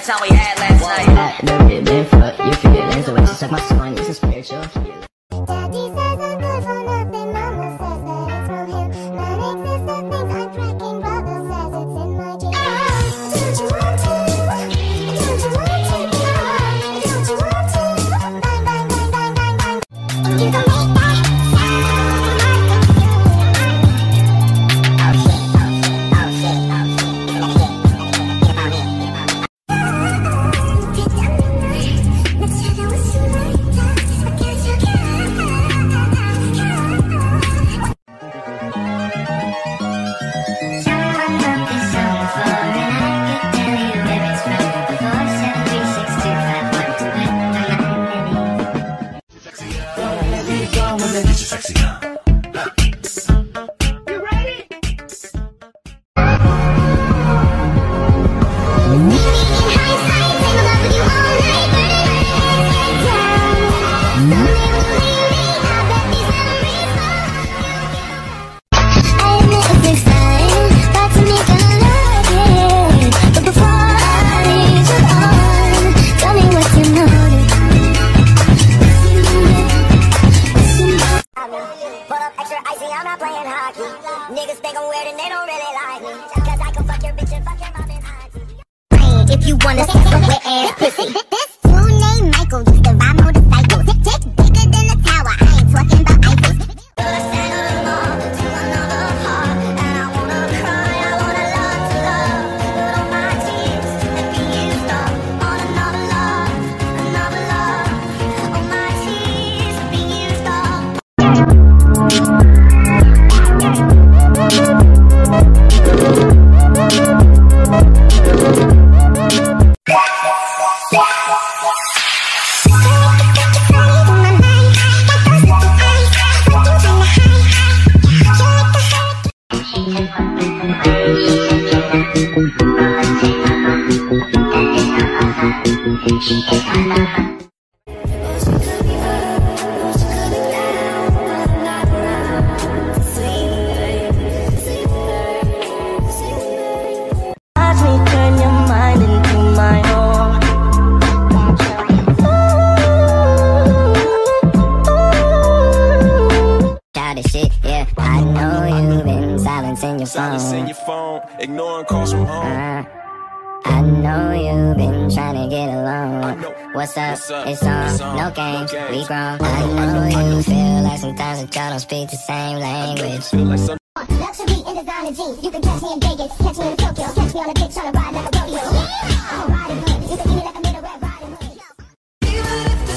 the time we had last night. That never get been fucked. Your feelings, the way she suck my spine, it's a spiritual wet ass pussy. Silencing your Silencing phone. your phone, ignoring calls from home. Uh, I know you've been trying to get along. What's up? What's up? It's on. It's on. No No games. games. We grown. I I know, I know, know, I you know. feel like sometimes that y'all don't speak the same language. Feel like some Luxury in designer jeans. You can catch me in Vegas, catch me in Tokyo, catch me on a bitch on a ride like a rodeo. I'm a riding hood. You can see me like a middle red riding hood. Even if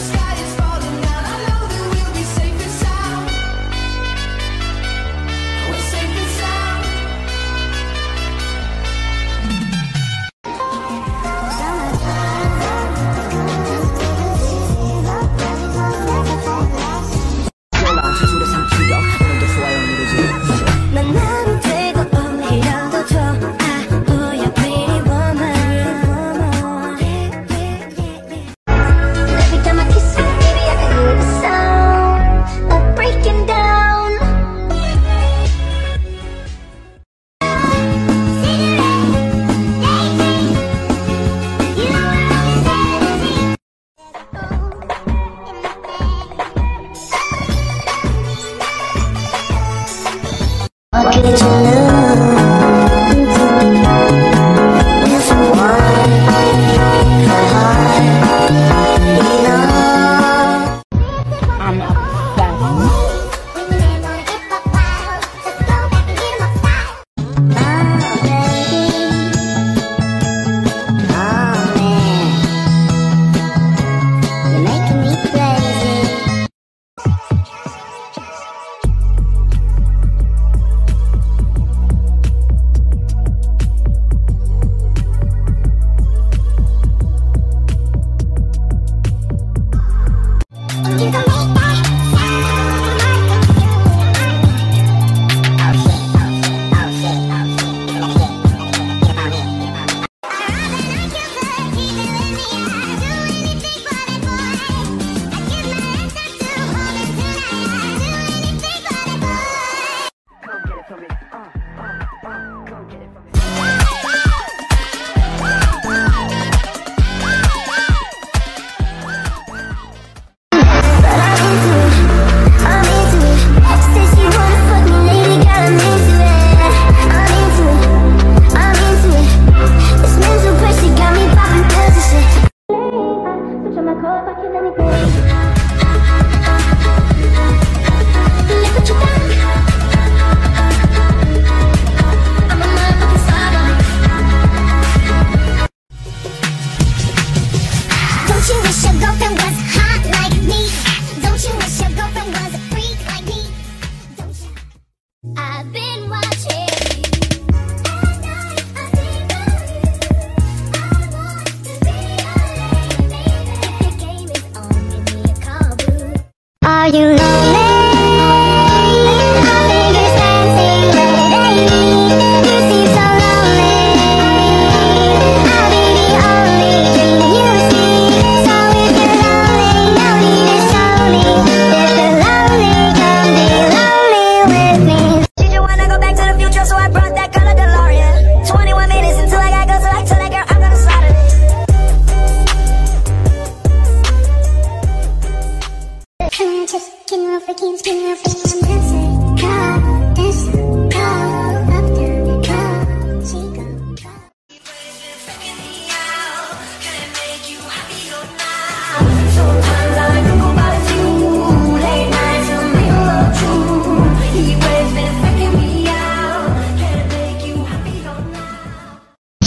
Could you lose?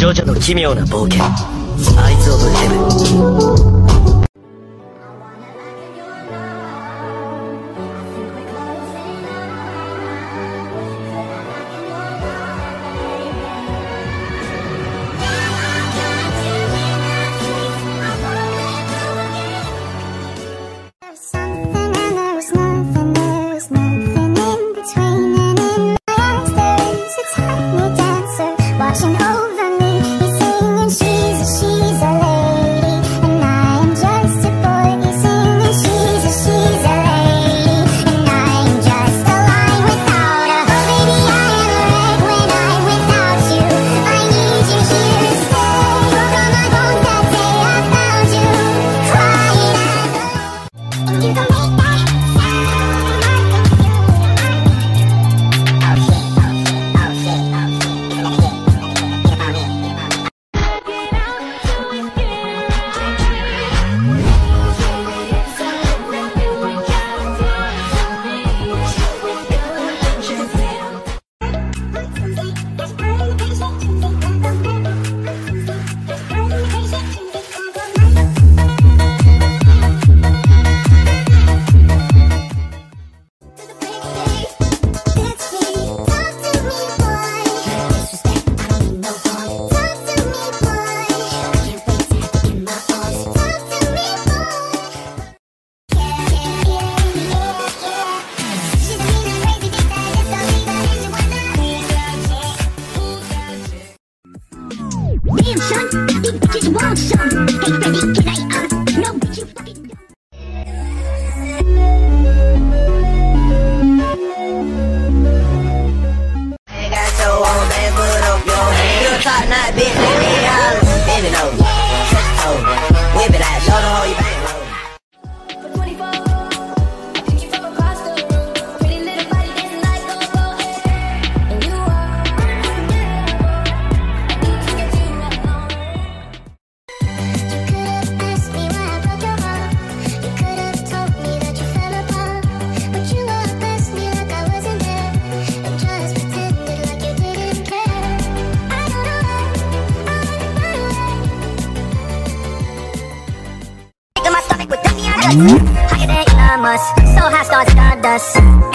ジョジョの奇妙な冒険。あいつをブ・ヘブ damn son, these bitches want some. Hey Freddy, can I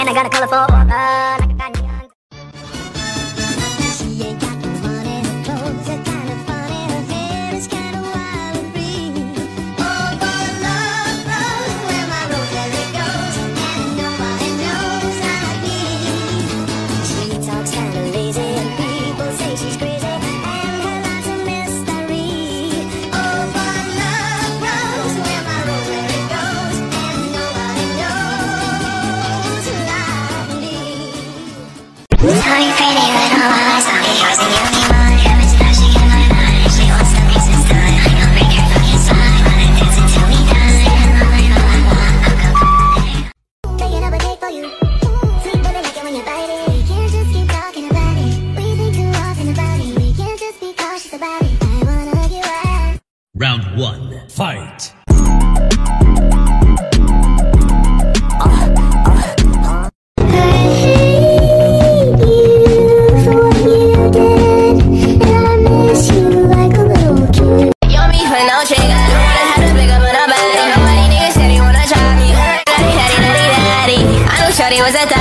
I got a colorful. was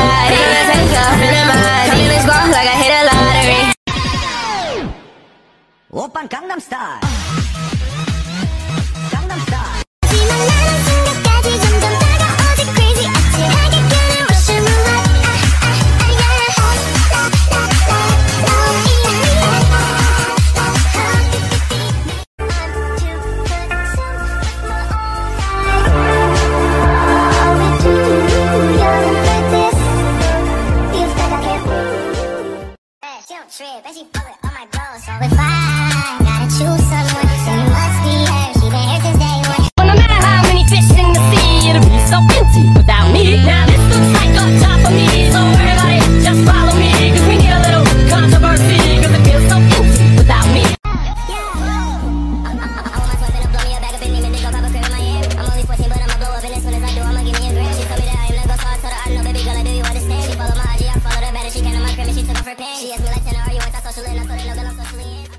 socially, not socially, not socially.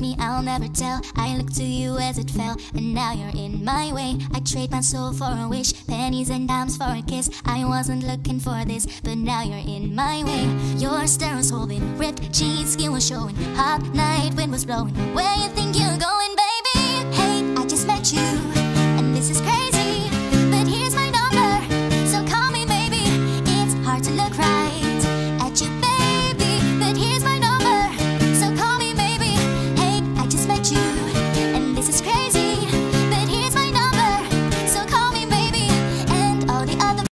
Me, I'll never tell. I looked to you as it fell, and now you're in my way. I trade my soul for a wish, pennies and dimes for a kiss. I wasn't looking for this, but now you're in my way. Your stare was holding, ripped jeans, skin was showing. Hot night wind was blowing. Where you think